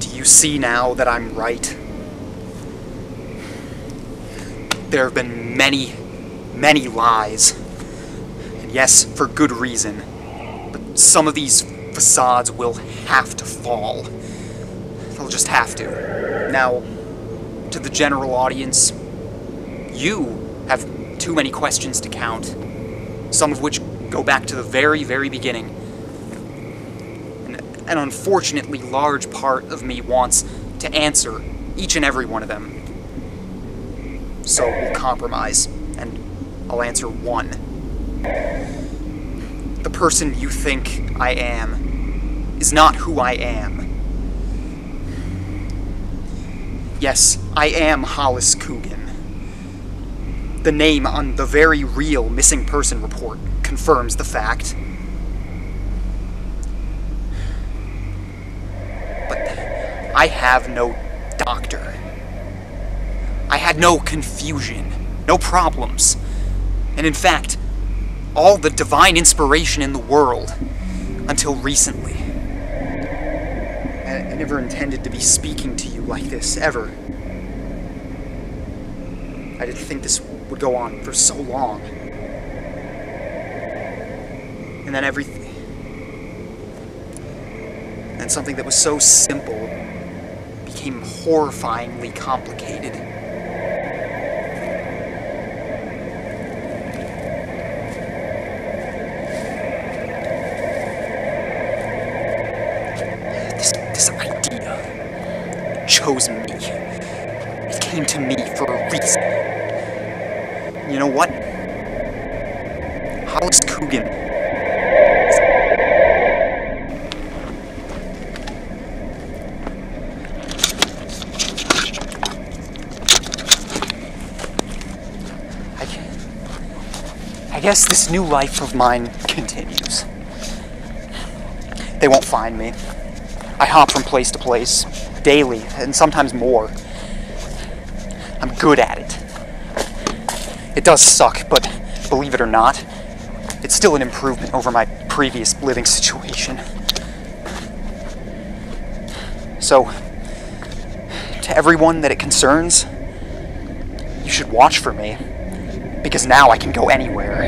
Do you see now that I'm right? There have been many, many lies. And yes, for good reason. But some of these facades will have to fall. They'll just have to. Now, to the general audience, you have too many questions to count. Some of which go back to the very, very beginning. And an unfortunately large part of me wants to answer each and every one of them. So we'll compromise, and I'll answer one. The person you think I am is not who I am. Yes, I am Hollis Coogan. The name on the very real missing person report confirms the fact. But I have no doctor. I had no confusion, no problems. And in fact, all the divine inspiration in the world until recently. I, never intended to be speaking to you like this, ever. I didn't think this would go on for so long. And then everything. And something that was so simple became horrifyingly complicated. This, this idea chose me. It came to me for a reason. You know what? Hollis Coogan. I, I guess this new life of mine continues. They won't find me. I hop from place to place, daily, and sometimes more. I'm good at it. It does suck, but believe it or not, it's still an improvement over my previous living situation. So, to everyone that it concerns, you should watch for me, because now I can go anywhere.